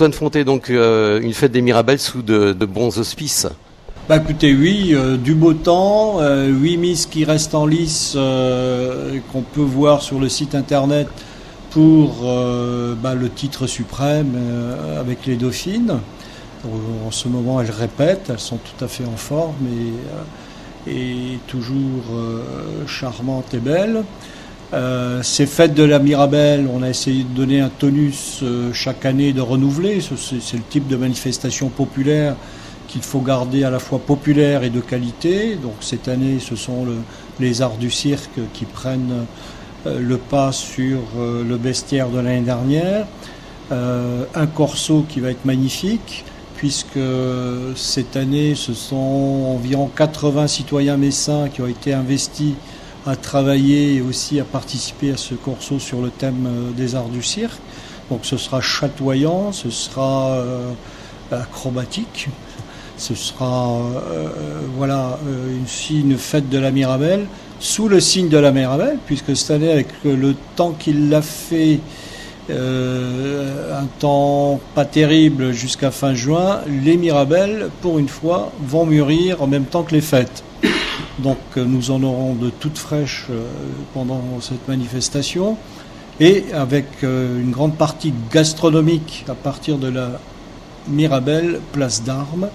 Antoine Fonté, donc euh, une fête des Mirabelles sous de, bons auspices. Bah écoutez, oui, euh, du beau temps, euh, 8 mises qui restent en lice, euh, qu'on peut voir sur le site internet pour bah, le titre suprême avec les dauphines. En ce moment, elles répètent, elles sont tout à fait en forme et toujours charmantes et belles. Euh, ces fêtes de la Mirabelle, on a essayé de donner un tonus euh, chaque année, de renouveler. C'est le type de manifestation populaire qu'il faut garder à la fois populaire et de qualité. Donc cette année, ce sont les arts du cirque qui prennent euh, le pas sur le bestiaire de l'année dernière. un corso qui va être magnifique, puisque cette année, ce sont environ 80 citoyens messins qui ont été investis à travailler et aussi à participer à ce corso sur le thème euh, des arts du cirque. Donc ce sera chatoyant, ce sera euh, acrobatique, ce sera euh, voilà une, une fête de la Mirabelle sous le signe de la Mirabelle, puisque cette année avec le temps qu'il l'a fait, un temps pas terrible jusqu'à fin juin, les Mirabelles, pour une fois, vont mûrir en même temps que les fêtes. Donc euh, nous en aurons de toutes fraîches euh, pendant cette manifestation. Et avec euh, une grande partie gastronomique à partir de la Mirabelle, place d'Armes,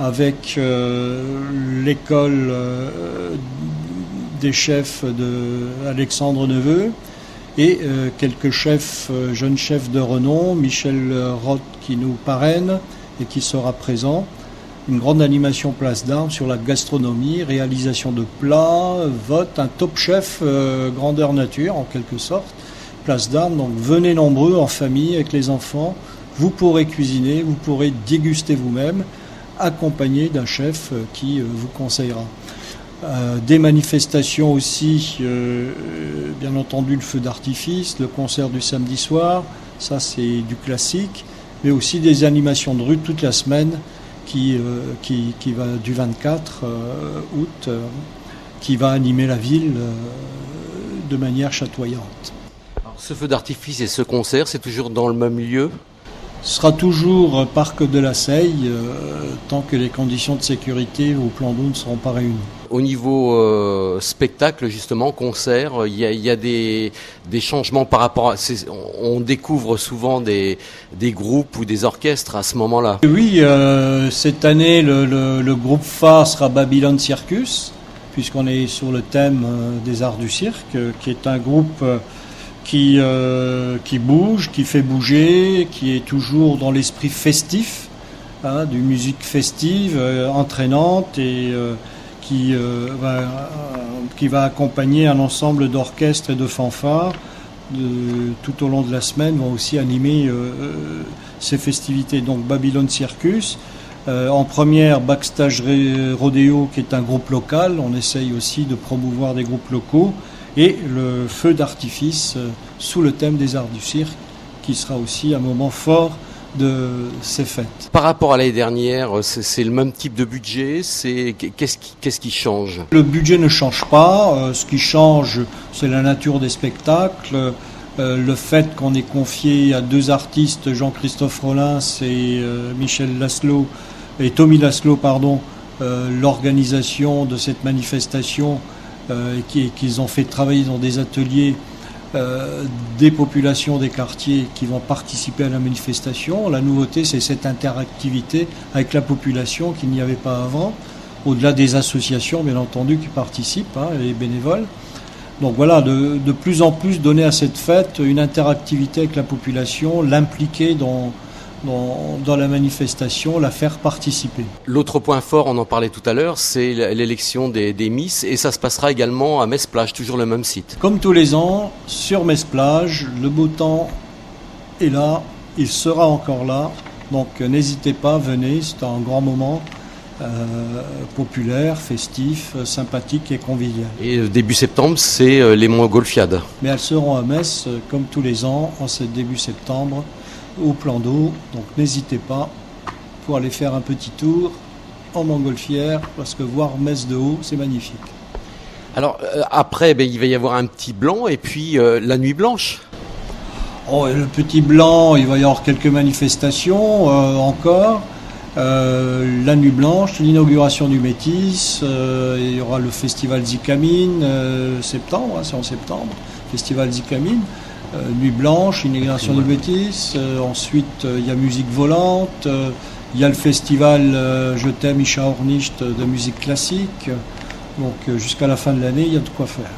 avec l'école des chefs de Alexandre Neveu et quelques jeunes chefs de renom, Michel Roth qui nous parraine et qui sera présent une grande animation place d'armes sur la gastronomie, réalisation de plats, vote, un top chef euh, grandeur nature en quelque sorte, place d'armes. Donc venez nombreux en famille avec les enfants, vous pourrez cuisiner, vous pourrez déguster vous-même, accompagné d'un chef euh, qui euh, vous conseillera. des manifestations aussi, bien entendu le feu d'artifice, le concert du samedi soir, ça c'est du classique, mais aussi des animations de rue toute la semaine euh, qui, va du 24 euh, août, euh, qui va animer la ville de manière chatoyante. ce feu d'artifice et ce concert, c'est toujours dans le même lieu? Sera toujours parc de la Seille tant que les conditions de sécurité au plan d'eau ne seront pas réunies. Au niveau spectacle, justement, concert, il y a, des, changements par rapport à... On découvre souvent des, groupes ou des orchestres à ce moment-là. Oui, cette année, le, groupe phare sera Babylon Circus, puisqu'on est sur le thème des arts du cirque, qui est un groupe qui, euh, qui bouge, qui fait bouger, qui est toujours dans l'esprit festif, hein, du musique festive, euh, entraînante et euh, qui, va, qui va accompagner un ensemble d'orchestres et de fanfares tout au long de la semaine, vont aussi animer ces festivités. Donc Babylon Circus. en première, Backstage Rodeo, qui est un groupe local. On essaye aussi de promouvoir des groupes locaux et le feu d'artifice euh, sous le thème des arts du cirque, qui sera aussi un moment fort de ces fêtes. Par rapport à l'année dernière, euh, c'est le même type de budget. C'est qu'est-ce qui, qu'est-ce qui change? Le budget ne change pas. Euh, ce qui change, c'est la nature des spectacles. le fait qu'on ait confié à deux artistes, Jean-Christophe Rollins et Michel Laszlo et Tommy Laszlo, pardon, l'organisation de cette manifestation euh, et qu'ils ont fait travailler dans des ateliers euh, des populations des quartiers qui vont participer à la manifestation. La nouveauté, c'est cette interactivité avec la population qu'il n'y avait pas avant, au-delà des associations, bien entendu, qui participent, hein, les bénévoles. Donc voilà, de, de, plus en plus donner à cette fête une interactivité avec la population, l'impliquer dans, dans, la manifestation, la faire participer. L'autre point fort, on en parlait tout à l'heure, c'est l'élection des, Miss et ça se passera également à Metz-Plage, toujours le même site. Comme tous les ans, sur Metz-Plage, le beau temps est là, il sera encore là, donc n'hésitez pas, venez, c'est un grand moment. Euh, populaire, festif, sympathique et convivial. Et euh, début septembre, c'est euh, les Montgolfiades. Mais elles seront à Metz, comme tous les ans, en ce début septembre, au plan d'eau. Donc n'hésitez pas pour aller faire un petit tour en montgolfière parce que voir Metz de haut, c'est magnifique. Alors euh, après, ben, il va y avoir un petit blanc et puis euh, la nuit blanche. Oh, le Petit Blanc, il va y avoir quelques manifestations euh, encore. La Nuit Blanche, l'inauguration du Métis, il y aura le festival Zikamine, septembre, hein, c'est en septembre, festival Zikamine, Nuit Blanche, inauguration du Métis, ensuite il y a musique volante, il y a le festival Je t'aime Isha Ornicht de musique classique, donc jusqu'à la fin de l'année il y a de quoi faire.